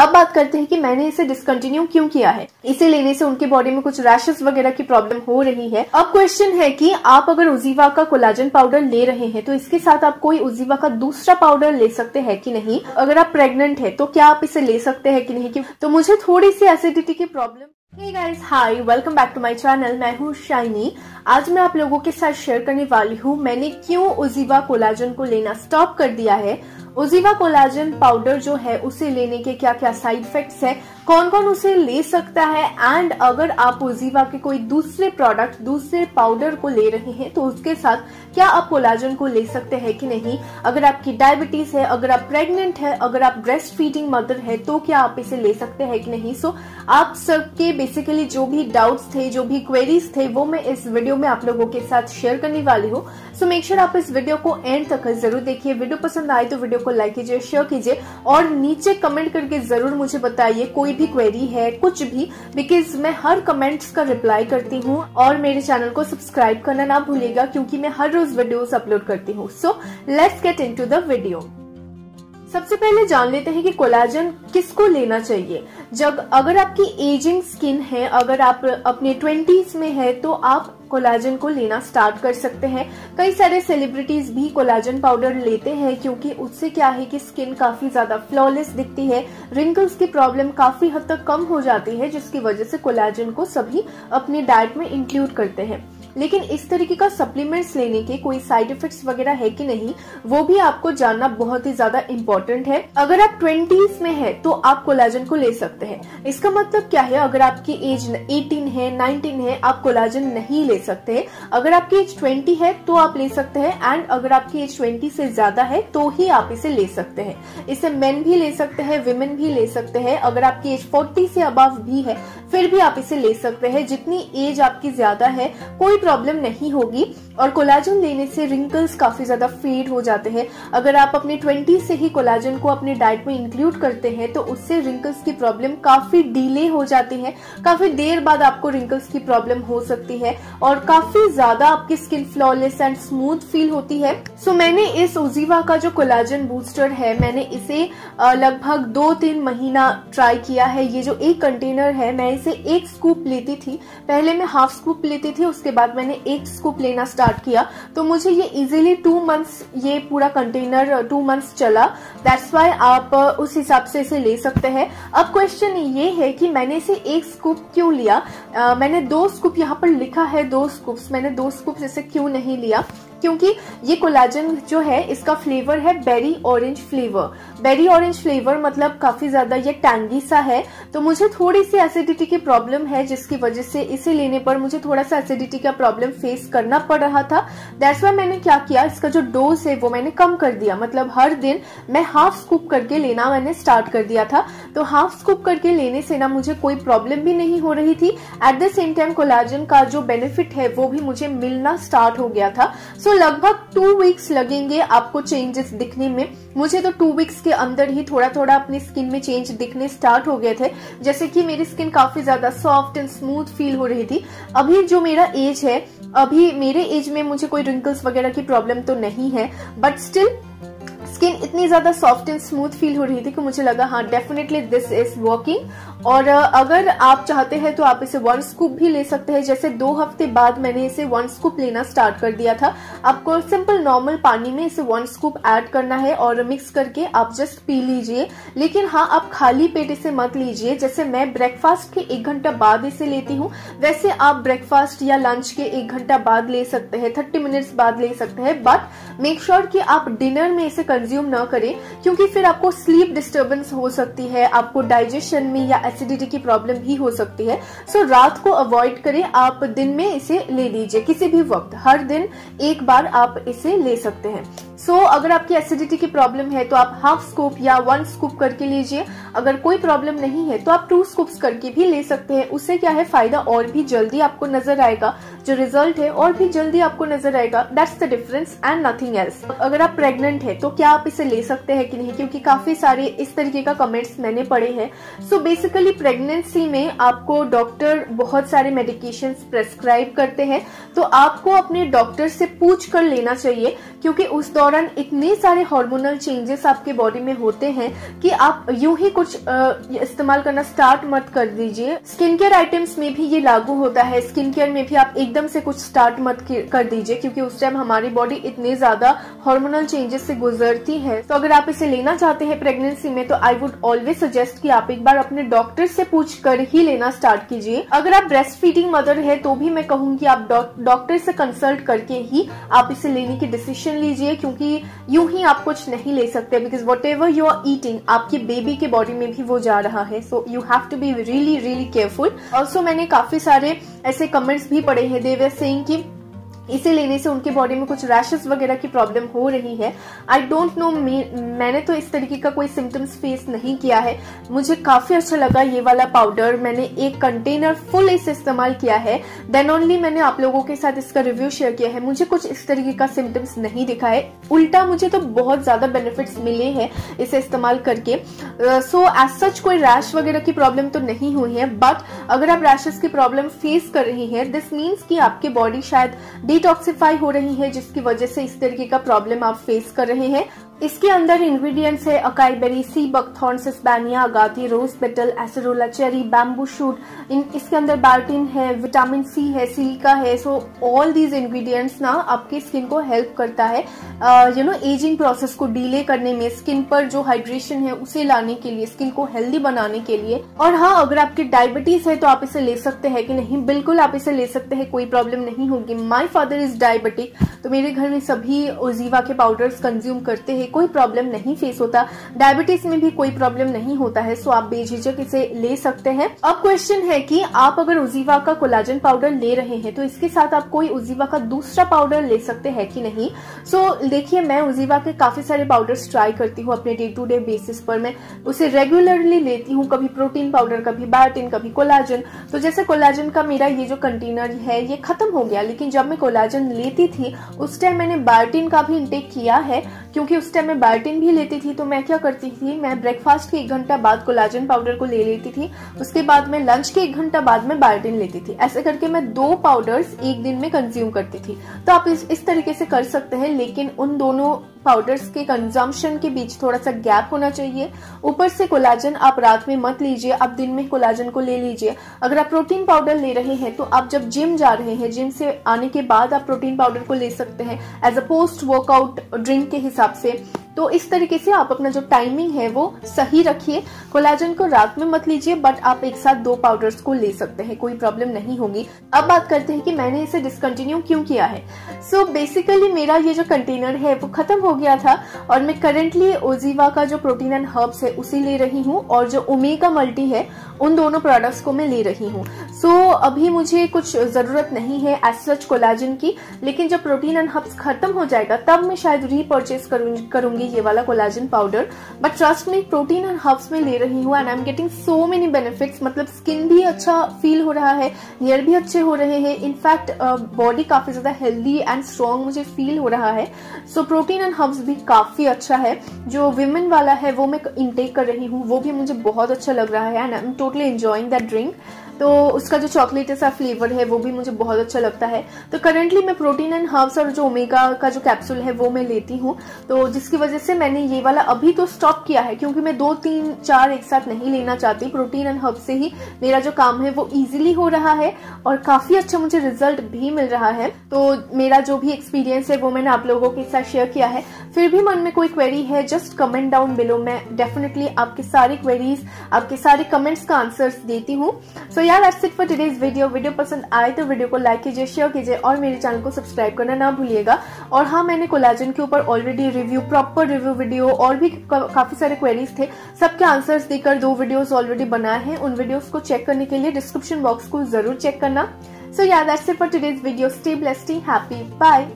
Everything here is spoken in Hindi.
अब बात करते हैं कि मैंने इसे डिसकंटिन्यू क्यों किया है? इसे लेने से उनके बॉडी में कुछ रैशेस वगैरह की प्रॉब्लम हो रही है। अब क्वेश्चन है कि आप अगर उजीवा का कोलाजन पाउडर ले रहे हैं तो इसके साथ आप कोई उजीवा का दूसरा पाउडर ले सकते हैं कि नहीं? अगर आप प्रेग्नेंट है तो क्या आप इसे ले सकते हैं कि नहीं? तो मुझे थोड़ी सी एसिडिटी की problem guys hi welcome back to my channel मैं हूँ शाइनी। आज मैं आप लोगों के साथ शेयर करने वाली हूँ, मैंने क्यों उजीवा कोलाजन को लेना स्टॉप कर दिया है? उजीवा कोलाजन पाउडर जो है, उसे लेने के क्या क्या साइड इफेक्ट्स है? कौन कौन उसे ले सकता है? एंड अगर आप उजीवा के कोई दूसरे प्रोडक्ट दूसरे पाउडर को ले रहे हैं तो उसके साथ क्या आप कोलाजन को ले सकते हैं कि नहीं? अगर आपकी डायबिटीज़ है अगर आप प्रेग्नेंट है अगर आप ब्रेस्ट फीडिंग मदर है तो क्या आप इसे ले सकते हैं कि नहीं? सो so, आप सबके बेसिकली जो भी डाउट्स थे जो भी क्वेरीज थे वो मैं इस वीडियो में आप लोगों के साथ शेयर करने वाली हूँ। सो मेक श्योर आप इस वीडियो को एंड तक ज़रूर देखिए। वीडियो पसंद आए तो वीडियो को लाइक कीजिए शेयर कीजिए और नीचे कमेंट करके ज़रूर मुझे बताइए कोई भी क्वेरी है, कुछ भी बिकॉज़ मैं हर कमेंट्स का रिप्लाई करती हूँ और मेरे चैनल को सब्सक्राइब करना ना भूलेगा क्योंकि मैं हर रोज वीडियोस अपलोड करती हूँ। So let's get into the video सबसे पहले जान लेते हैं कि कोलाजन किसको लेना चाहिए। जब अगर आपकी एजिंग स्किन है, अगर आप अपने ट्वेंटीज में है तो आप कोलाजन को लेना स्टार्ट कर सकते हैं। कई सारे सेलिब्रिटीज भी कोलाजन पाउडर लेते हैं क्योंकि उससे क्या है कि स्किन काफ़ी ज़्यादा फ्लॉलेस दिखती है। रिंकल्स की प्रॉब्लम काफ़ी हद तक कम हो जाती है, जिसकी वजह से कोलाजन को सभी अपने डाइट में इंक्लूड करते हैं। लेकिन इस तरीके का सप्लीमेंट्स लेने के कोई साइड इफेक्ट्स वगैरह है कि नहीं, वो भी आपको जानना बहुत ही ज़्यादा इम्पोर्टेंट है। अगर आप ट्वेंटीज में है तो आप कोलाजन को ले सकते हैं। इसका मतलब क्या है? अगर आपकी एज 18 है 19 है, आप कोलाजन नहीं ले सकते अगर आपकी एज 20 है तो आप ले सकते हैं। एंड अगर आपकी एज 20 से ज़्यादा है तो ही आप इसे ले सकते हैं। इसे मेन भी ले सकते हैं विमेन भी ले सकते हैं। अगर आपकी एज 40 से अबव भी है, फिर भी आप इसे ले सकते हैं। जितनी एज आपकी ज़्यादा है, कोई प्रॉब्लम नहीं होगी और कोलाजन लेने से रिंकल्स काफ़ी ज़्यादा फेड हो जाते हैं। अगर आप अपने 20 से ही कोलाजन को अपने डाइट में इंक्लूड करते हैं तो उससे रिंकल्स की प्रॉब्लम काफ़ी डिले हो जाती है। काफ़ी देर बाद आपको रिंकल्स की प्रॉब्लम हो सकती है और काफ़ी ज़्यादा आपकी skin flawless and smooth feel होती है। सो so, मैंने इस उजीवा का जो कोलाजन बूस्टर है मैंने इसे लगभग दो तीन महीना ट्राई किया है। ये जो एक कंटेनर है मैं इसे एक स्कूप लेती थी। पहले मैं हाफ़ स्कूप लेती थी उसके बाद मैंने एक स्कूप लेना स्टार्ट किया तो मुझे ये इजीली टू मंथ्स ये पूरा कंटेनर टू मंथ्स चला। दैट्स वाई आप उस हिसाब से इसे ले सकते हैं। अब क्वेश्चन ये है कि मैंने इसे एक स्कूप क्यों लिया? आ, मैंने दो स्कूप यहाँ पर लिखा है दो स्कूप्स मैंने दो स्कूप इसे क्यों नहीं लिया? क्योंकि ये कोलाजन जो है, इसका फ्लेवर है berry orange flavour berry orange flavour मतलब काफ़ी ज़्यादा ये टैंगी सा है। तो मुझे थोड़ी सी एसिडिटी की प्रॉब्लम है, जिसकी वजह से इसे लेने पर मुझे थोड़ा सा एसिडिटी का प्रॉब्लम फेस करना पड़ रहा था। दैट्स वाई मैंने क्या किया, इसका जो डोज है वो मैंने कम कर दिया। मतलब हर दिन मैं हाफ़ स्कूप करके लेना मैंने स्टार्ट कर दिया था। तो हाफ़ स्कूप करके लेने से ना मुझे कोई प्रॉब्लम भी नहीं हो रही थी। At the same time collagen का जो बेनिफिट है वो भी मुझे मिलना स्टार्ट हो गया था। सो so, लगभग टू वीक्स लगेंगे आपको चेंजेस दिखने में। मुझे तो टू वीक्स के अंदर ही थोड़ा थोड़ा अपनी स्किन में चेंज दिखने स्टार्ट हो गए थे। जैसे कि मेरी स्किन काफ़ी ज़्यादा सॉफ्ट एंड स्मूथ फील हो रही थी। अभी जो मेरा एज है अभी मेरे एज में मुझे कोई रिंकल्स वगैरह की प्रॉब्लम तो नहीं है। बट स्टिल स्किन इतनी ज़्यादा सॉफ्ट एंड स्मूथ फील हो रही थी कि मुझे लगा हाँ डेफिनेटली दिस इज़ वर्किंग और अगर आप चाहते हैं तो आप इसे वन स्कूप भी ले सकते हैं। जैसे दो हफ़्ते बाद मैंने इसे वन स्कूप लेना स्टार्ट कर दिया था। आपको सिंपल नॉर्मल पानी में इसे वन स्कूप ऐड करना है और मिक्स करके आप जस्ट पी लीजिए। लेकिन हाँ आप खाली पेट इसे मत लीजिए। जैसे मैं ब्रेकफास्ट के एक घंटा बाद इसे लेती हूँ, वैसे आप ब्रेकफास्ट या लंच के एक घंटा बाद ले सकते हैं थर्टी मिनट्स बाद ले सकते हैं। बट मेक श्योर कि आप डिनर में इसे कंज्यूम ना करें, क्योंकि फिर आपको स्लीप डिस्टर्बेंस हो सकती है, आपको डाइजेशन में या एसिडिटी की प्रॉब्लम भी हो सकती है। सो so, रात को अवॉइड करें आप दिन में इसे ले लीजिए। किसी भी वक्त हर दिन एक बार आप इसे ले सकते हैं। सो so, अगर आपकी एसिडिटी की प्रॉब्लम है तो आप हाफ़ स्कूप या वन स्कूप करके लीजिए। अगर कोई प्रॉब्लम नहीं है तो आप टू स्कूप्स करके भी ले सकते हैं। उससे क्या है फ़ायदा और भी जल्दी आपको नज़र आएगा। जो रिज़ल्ट है और भी जल्दी आपको नज़र आएगा। That's the difference and nothing else अगर आप प्रेग्नेंट है तो क्या आप इसे ले सकते हैं कि नहीं? क्योंकि काफ़ी सारे इस तरीके का कमेंट्स मैंने पढ़े हैं। सो बेसिकली प्रेगनेंसी में आपको डॉक्टर बहुत सारे मेडिकेशन प्रेस्क्राइब करते हैं। तो आपको अपने डॉक्टर से पूछ कर लेना चाहिए क्योंकि उस दौर दौरान इतने सारे हार्मोनल चेंजेस आपके बॉडी में होते हैं कि आप यूँ ही कुछ इस्तेमाल करना स्टार्ट मत कर दीजिए। स्किन केयर आइटम्स में भी ये लागू होता है। स्किन केयर में भी आप एकदम से कुछ स्टार्ट मत कर दीजिए क्योंकि उस टाइम हमारी बॉडी इतने ज़्यादा हार्मोनल चेंजेस से गुजरती है। तो अगर आप इसे लेना चाहते हैं प्रेगनेंसी में तो आई वुड ऑलवेज सजेस्ट कि आप एक बार अपने डॉक्टर से पूछ कर ही लेना स्टार्ट कीजिए। अगर आप ब्रेस्ट फीडिंग मदर है तो भी मैं कहूँगी आप डॉक्टर से कंसल्ट करके ही आप इसे लेने की डिसीज़न लीजिए क्योंकि यूँ ही आप कुछ नहीं ले सकते because whatever you are eating आपके बेबी के बॉडी में भी वो जा रहा है। So you have to be really really careful also मैंने काफ़ी सारे ऐसे कमेंट्स भी पढ़े हैं। देवर सिंह की इसे लेने से उनके बॉडी में कुछ रैशेस वगैरह की प्रॉब्लम हो रही है। आई डोंट नो मैंने तो इस तरीके का कोई सिम्टम्स फेस नहीं किया है। मुझे काफ़ी अच्छा लगा ये वाला पाउडर मैंने एक कंटेनर फुल इसे इस्तेमाल किया है। देन ओनली मैंने आप लोगों के साथ इसका रिव्यू शेयर किया है। मुझे कुछ इस तरीके का सिम्टम्स नहीं दिखा है। उल्टा मुझे तो बहुत ज़्यादा बेनिफिट्स मिले हैं इसे इस्तेमाल करके। सो एज सच कोई रैश वगैरह की प्रॉब्लम तो नहीं हुई है। बट अगर आप रैशेस की प्रॉब्लम फेस कर रही हैं दिस मीन्स की आपकी बॉडी शायद डिटॉक्सिफाई हो रही है, जिसकी वजह से इस तरीके का प्रॉब्लम आप फेस कर रहे हैं। इसके अंदर इंग्रेडिएंट्स है acai berry sea buckthorn sesbania agati rose petal acerola cherry bamboo shoot इन इसके अंदर बाल्टिन है विटामिन सी है सिलिका है सो ऑल दीज इंग्रेडिएंट्स ना आपके स्किन को हेल्प करता है। यू नो एजिंग प्रोसेस को डीले करने में स्किन पर जो हाइड्रेशन है, उसे लाने के लिए स्किन को हेल्दी बनाने के लिए। और हाँ अगर आपकी डायबिटीज़ है तो आप इसे ले सकते हैं कि नहीं? बिल्कुल आप इसे ले सकते हैं, कोई प्रॉब्लम नहीं होगी। माई फादर इज़ डायबिटिक तो मेरे घर में सभी ओजीवा के पाउडर्स कंज्यूम करते हैं कोई प्रॉब्लम नहीं फेस होता। डायबिटीज़ में भी कोई प्रॉब्लम नहीं होता है सो आप बेझिझक इसे ले सकते हैं। अब क्वेश्चन है कि आप अगर उजीवा का कोलाजन पाउडर ले रहे हैं तो इसके साथ आप कोई उजीवा का दूसरा पाउडर ले सकते हैं कि नहीं? सो so, देखिए मैं उजीवा के काफ़ी सारे पाउडर्स ट्राई करती हूँ अपने डे टू डे बेसिस पर। मैं उसे रेगुलरली लेती हूँ कभी प्रोटीन पाउडर कभी बायोटिन कभी कोलाजन तो जैसे कोलाजन का मेरा ये जो कंटेनर है ये खत्म हो गया लेकिन जब मैं कोलाजन लेती थी उस टाइम मैंने बायोटिन का भी इंटेक किया है। क्योंकि उस टाइम मैं बायोटिन भी लेती थी तो मैं क्या करती थी मैं ब्रेकफास्ट के एक घंटा बाद कोलाजन पाउडर को ले लेती थी उसके बाद मैं लंच के एक घंटा बाद में बायोटिन लेती थी। ऐसे करके मैं दो पाउडर्स एक दिन में कंज्यूम करती थी। तो आप इस, इस तरीके से कर सकते हैं लेकिन उन दोनों पाउडर्स के कंजम्पशन के बीच थोड़ा सा गैप होना चाहिए। ऊपर से कोलाजन आप रात में मत लीजिए, आप दिन में कोलाजन को ले लीजिए। अगर आप प्रोटीन पाउडर ले रहे हैं तो आप जब जिम जा रहे हैं जिम से आने के बाद आप प्रोटीन पाउडर को ले सकते हैं। As a post workout drink के हिसाब से। तो इस तरीके से आप अपना जो टाइमिंग है वो सही रखिए। कोलाजन को रात में मत लीजिए बट आप एक साथ दो पाउडर्स को ले सकते हैं, कोई प्रॉब्लम नहीं होगी। अब बात करते हैं कि मैंने इसे डिसकंटिन्यू क्यों किया है। सो so बेसिकली मेरा ये जो कंटेनर है वो खत्म हो गया था, और मैं करेंटली ओजीवा का जो प्रोटीन एंड हर्ब्स है उसे ले रही हूँ, और जो ओमेगा मल्टी है, उन दोनों प्रोडक्ट्स को मैं ले रही हूँ। सो so, अभी मुझे कुछ ज़रूरत नहीं है एज सच कोलाजन की लेकिन जब प्रोटीन एंड हब्स खत्म हो जाएगा तब मैं शायद रीपर्चेज करूँगी ये वाला कोलाजन पाउडर बट ट्रस्ट में प्रोटीन एंड हब्स में ले रही हूँ and I am getting so many benefits मतलब स्किन भी अच्छा फील हो रहा है हेयर भी अच्छे हो रहे हैं. इनफैक्ट बॉडी काफ़ी ज़्यादा हेल्दी एंड स्ट्रॉन्ग मुझे फील हो रहा है. सो प्रोटीन एंड हब्स भी काफ़ी अच्छा है. जो विमेन वाला है वो मैं इनटेक कर रही हूँ वो भी मुझे बहुत अच्छा लग रहा है and I am totally enjoying that drink तो उसका जो चॉकलेट सा फ्लेवर है, वो भी मुझे बहुत अच्छा लगता है। तो करेंटली मैं प्रोटीन एंड हर्ब्स और जो ओमेगा का जो कैप्सूल है, वो मैं लेती हूँ। तो जिसकी वजह से मैंने ये वाला अभी तो स्टॉप किया है, क्योंकि मैं दो तीन चार एक साथ नहीं लेना चाहती। प्रोटीन एंड हर्ब से ही मेरा जो काम है, वो इजिली हो रहा है और काफ़ी अच्छा मुझे रिज़ल्ट भी मिल रहा है। तो मेरा जो भी एक्सपीरियंस है, वो मैंने आप लोगों के साथ शेयर किया है। फिर भी मन में कोई क्वेरी है जस्ट कमेंट डाउन बिलो मैं डेफिनेटली आपकी सारी क्वेरीज आपके सारे कमेंट्स का आंसर्स देती हूँ. सो यार that's it for today's video video पसंद आए तो वीडियो को लाइक कीजिए शेयर कीजिए और मेरे चैनल को सब्सक्राइब करना ना भूलिएगा. और हाँ मैंने कोलाजन के ऊपर already review proper review video और भी काफ़ी सारे क्वेरीज थे. सबके आंसर्स देकर दो वीडियोस ऑलरेडी बनाए हैं. उन वीडियोस को चेक करने के लिए डिस्क्रिप्शन बॉक्स को ज़रूर चेक करना. सो यार that's it for today's video stay blessed happy bye